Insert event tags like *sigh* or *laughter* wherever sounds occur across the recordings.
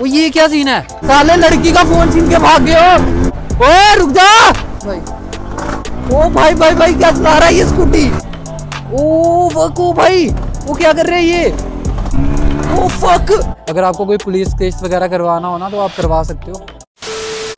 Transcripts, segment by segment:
ओ ये क्या सीन है? साले लड़की का फ़ोन छीन के भाग गए हो ओ रुक जा। भाई। ओ भाई भाई भाई क्या चला रहा है ये स्कूटी ओ फक ओ भाई वो क्या कर रहे हैं ये? ओ फक अगर आपको कोई पुलिस केस वगैरह करवाना हो ना तो आप करवा सकते हो।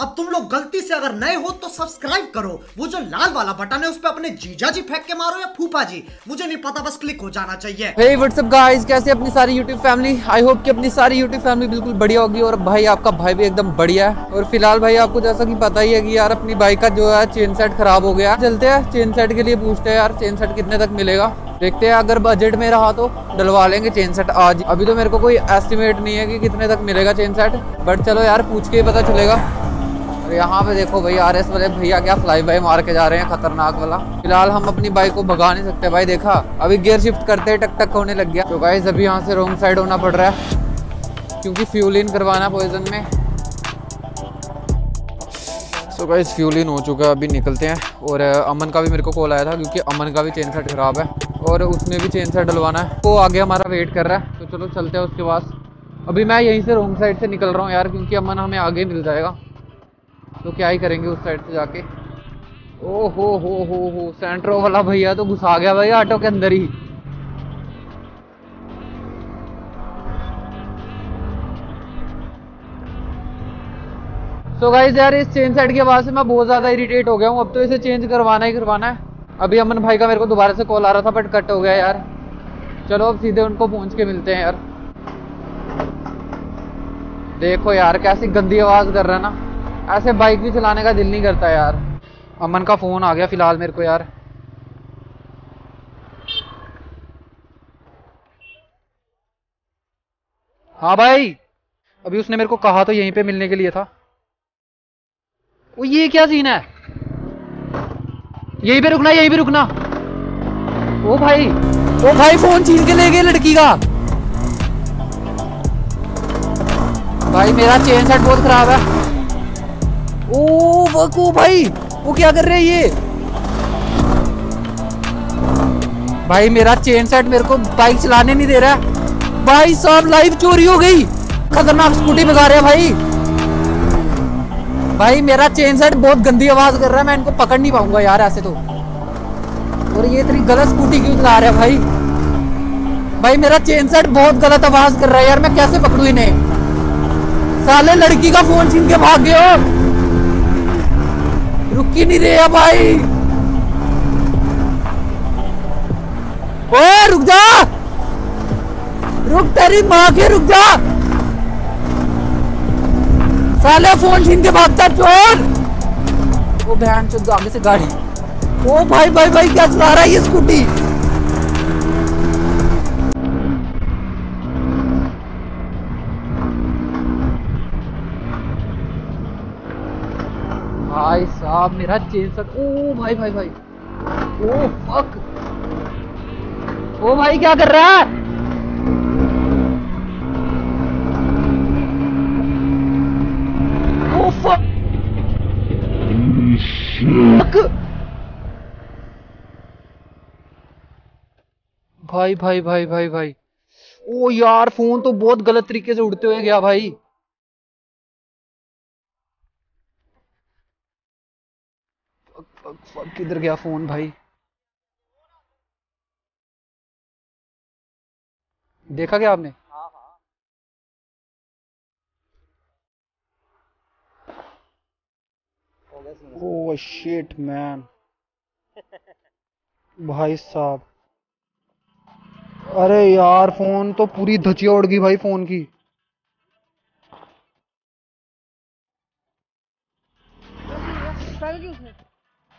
अब तुम लोग गलती से अगर नए हो तो सब्सक्राइब करो। वो जो लाल वाला बटन है, उस पर अपने जीजा जी फेंक के मारो या फूफा जी। मुझे नहीं पता, बस क्लिक हो जाना चाहिए। हे व्हाट्सअप गाइस कैसे अपनी सारी YouTube फैमिली आई होप कि अपनी सारी YouTube फैमिली बिल्कुल बढ़िया होगी और भाई आपका भाई भी एकदम बढ़िया है। और फ़िलहाल भाई, आपको जैसा कि पता ही है कि यार अपनी बाइक का जो है चेन सेट खराब हो गया। चलते हैं चेन सेट के लिए पूछते हैं यार चेन सेट कितने तक मिलेगा? देखते हैं, अगर बजट में रहा तो डलवा लेंगे चेन सेट आज। अभी तो मेरे को कोई एस्टिमेट नहीं है कि कितने तक मिलेगा चेन सेट बट चलो यार, पूछ के ही पता चलेगा। और यहाँ पे देखो भाई आर एस वाले भैया क्या फ्लाई बाई मार के जा रहे हैं, खतरनाक वाला। फ़िलहाल हम अपनी बाइक को भगा नहीं सकते भाई, देखा? अभी गियर शिफ्ट करते टक टक होने लग गया। तो गाइस अभी यहाँ से रॉन्ग साइड होना पड़ रहा है, क्योंकि फ्यूल इन करवाना पॉइजन में। सो गाइस फ्यूल इन हो चुका है, अभी निकलते हैं। और अमन का भी मेरे को कॉल आया था, क्योंकि अमन का भी चेन सेट खराब है। और उसने भी चेन सेट डलवाना है। वो आगे हमारा वेट कर रहा है। तो चलो चलते हैं उसके पास। अभी मैं यहीं से रोंग साइड से निकल रहा हूँ यार, क्योंकि अमन हमें आगे मिल जाएगा। तो क्या ही करेंगे उस साइड से जाके? ओ हो हो हो हो सेंट्रो वाला भैया तो घुसा गया भाई ऑटो के अंदर ही। सो so गाइस यार, इस चेंज सेट के बाद से मैं बहुत ज़्यादा इरिटेट हो गया हूँ। अब तो इसे चेंज करवाना ही करवाना है। अभी अमन भाई का मेरे को दोबारा से कॉल आ रहा था बट कट हो गया यार। चलो, अब सीधे उनको पहुँच के मिलते हैं यार। देखो यार, कैसी गंदी आवाज़ कर रहा है ना। ऐसे बाइक भी चलाने का दिल नहीं करता यार। अमन का फ़ोन आ गया फ़िलहाल मेरे को यार। हाँ भाई, अभी उसने मेरे को कहा तो यहीं पे मिलने के लिए था। वो ये क्या सीन है? यहीं पे रुकना, यहीं पे रुकना। ओ भाई ओ भाई फ़ोन छीन के ले गए लड़की का। भाई, मेरा चेन सेट बहुत खराब है। ओ, वको भाई, वो क्या कर रहे हैं ये? भाई, मेरा चेन सेट मेरे को बाइक चलाने नहीं दे रहा। है भाई साहब लाइफ चोरी हो गई। खतरनाक स्कूटी भगा रहे हैं भाई। भाई, मेरा चेन सेट बहुत गंदी आवाज़ कर रहा है, मैं इनको पकड़ नहीं पाऊँगा यार ऐसे तो। और ये इतनी गलत स्कूटी क्यों चला रहे हैं भाई? भाई, मेरा चेन सेट बहुत गलत आवाज़ कर रहा है यार, मैं कैसे पकड़ू इन्हें? साले, लड़की का फ़ोन छीन के भाग गए हो रुक ही नहीं रहे भाई। ओ रुक जा। रुक तेरी माँ के, रुक जा। साले फ़ोन छीन के भागता चोर। वो बहन, चुप आगे से गाड़ी। ओ भाई भाई भाई, क्या चला रहा है ये स्कूटी? भाई साहब, मेरा चेन सक ओ भाई भाई भाई। ओ फक ओ भाई, क्या कर रहा है? ओ फक भाई भाई भाई भाई भाई। ओ यार फ़ोन तो बहुत गलत तरीके से उड़ते हुए गया भाई। किधर गया फ़ोन भाई? देखा क्या आपने? ओह शिट मैन भाई साहब। अरे यार फ़ोन तो पूरी धचिया उड़ गई भाई फ़ोन की।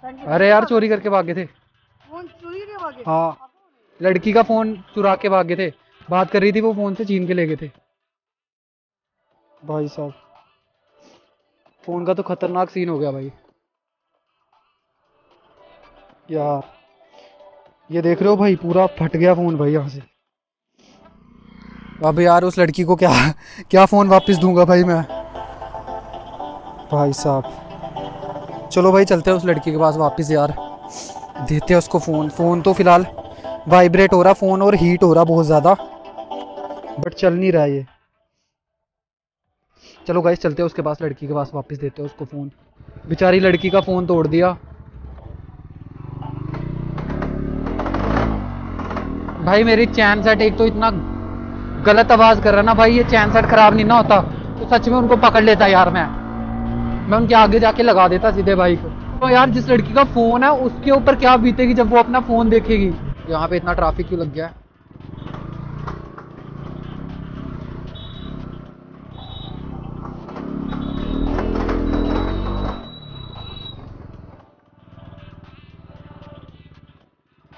अरे यार चोरी करके भागे थे। फ़ोन चोरी के भागे हाँ। लड़की का फ़ोन चुरा के भागे थे। बात कर रही थी वो फ़ोन से छीन के ले गए थे। भाई साहब फ़ोन का तो खतरनाक सीन हो गया भाई। यार ये देख रहे हो भाई पूरा फट गया फ़ोन भाई यहाँ से। अब यार उस लड़की को क्या क्या फ़ोन वापस दूँगा भाई मैं? भाई साहब। चलो भाई, चलते हैं उस लड़की के पास वापस यार। देते हैं उसको फ़ोन। फ़ोन तो फ़िलहाल वाइब्रेट हो रहा, फ़ोन और हीट हो रहा बहुत ज़्यादा। बट चल नहीं रहा ये। चलो गाइस चलते हैं उसके पास, लड़की के पास वापस देते हैं उसको फ़ोन। बेचारी लड़की का फ़ोन तोड़ दिया। भाई, मेरी चैन सेट एक तो इतना गलत आवाज़ कर रहा ना भाई, ये चैन सेट खराब नहीं ना होता। तो सच में उनको पकड़ लेता यार मैं। मैं उनके आगे जाके लगा देता सीधे भाई को। तो यार, जिस लड़की का फ़ोन है, उसके ऊपर क्या बीतेगी जब वो अपना फ़ोन देखेगी? यहाँ पे इतना ट्रैफ़िक क्यों लग गया? है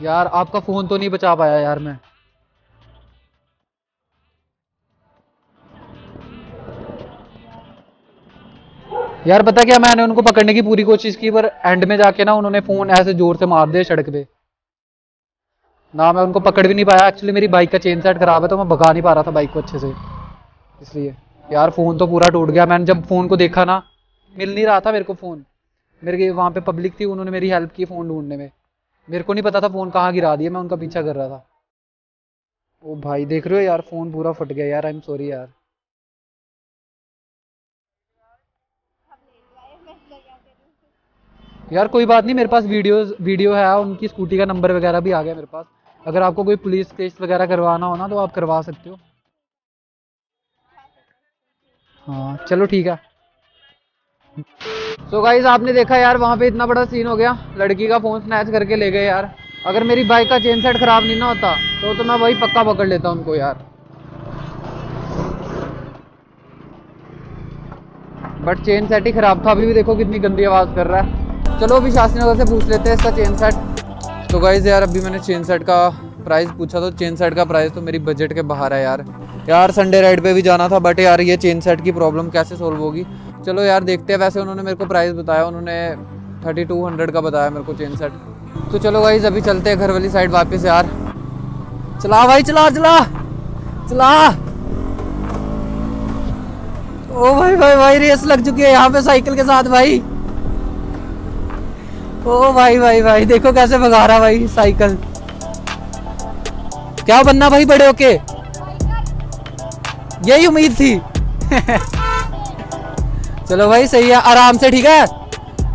यार, आपका फ़ोन तो नहीं बचा पाया यार मैं। यार, पता क्या, मैंने उनको पकड़ने की पूरी कोशिश की, पर एंड में जाके ना उन्होंने फ़ोन ऐसे ज़ोर से मार दिया सड़क पे। ना मैं उनको पकड़ भी नहीं पाया। एक्चुअली मेरी बाइक का चेन सेट खराब है तो मैं भगा नहीं पा रहा था बाइक को अच्छे से। इसलिए। यार फ़ोन तो पूरा टूट गया। मैंने जब फ़ोन को देखा ना, मिल नहीं रहा था मेरे को फ़ोन मेरे वहाँ पे पब्लिक थी, उन्होंने मेरी हेल्प की फ़ोन ढूँढने में। मेरे को नहीं पता था फ़ोन कहाँ गिरा दिया, मैं उनका पीछा कर रहा था। ओ भाई, देख रहे हो यार फ़ोन पूरा फट गया। यार आई एम सॉरी यार। यार, कोई बात नहीं, मेरे पास वीडियो वीडियो है, उनकी स्कूटी का नंबर वगैरह भी आ गया मेरे पास। अगर आपको कोई पुलिस केस वगैरह करवाना हो ना तो आप करवा सकते हो। हाँ चलो ठीक है। सो so गाइज़ आपने देखा यार, वहाँ पे इतना बड़ा सीन हो गया। लड़की का फ़ोन स्नैच करके ले गए यार। अगर मेरी बाइक का चेन सेट खराब नहीं ना होता तो तो मैं वही पक्का पकड़ लेता उनको यार। बट चेन सेट ही खराब था। अभी भी देखो कितनी गंदी आवाज़ कर रहा है। चलो अभी शास्त्री नगर से पूछ लेते हैं इसका चेन सेट तो गाइज़ यार, अभी मैंने चेन सेट का प्राइस पूछा तो चेन सेट का प्राइस तो मेरी बजट के बाहर है यार। यार संडे राइड पे भी जाना था बट यार ये चेन सेट की प्रॉब्लम कैसे सोल्व होगी? चलो यार, देखते हैं। वैसे उन्होंने मेरे को प्राइस बताया, उन्होंने थर्टी टू हंड्रेड का बताया मेरे को चेन सेट तो चलो भाई अभी चलते हैं घर वाली साइड वापस यार। चला भाई, चला चला चला। ओ भाई भाई भाई रेस लग चुकी है यहाँ पे साइकिल के साथ भाई। ओ भाई भाई भाई, देखो कैसे भगा रहा भाई साइकिल। क्या बनना भाई बड़े होके? यही उम्मीद थी। *laughs* चलो भाई, सही है, आराम से, ठीक है?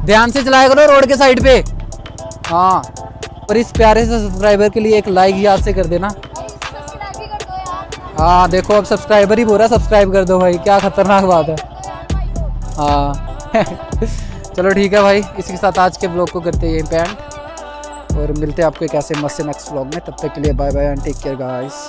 ध्यान से चलाया करो रोड के साइड पे। हाँ और इस प्यारे से सब्सक्राइबर के लिए एक लाइक याद से कर देना। हाँ देखो, अब सब्सक्राइबर ही बोल रहा सब्सक्राइब कर दो भाई, क्या खतरनाक बात है। हाँ। *laughs* चलो ठीक है भाई, इसी के साथ आज के ब्लॉग को करते हैं यहीं पे एंड और मिलते हैं आपको एक ऐसे मस्त नेक्स्ट ब्लॉग में. तब तक के लिए bye bye and take care guys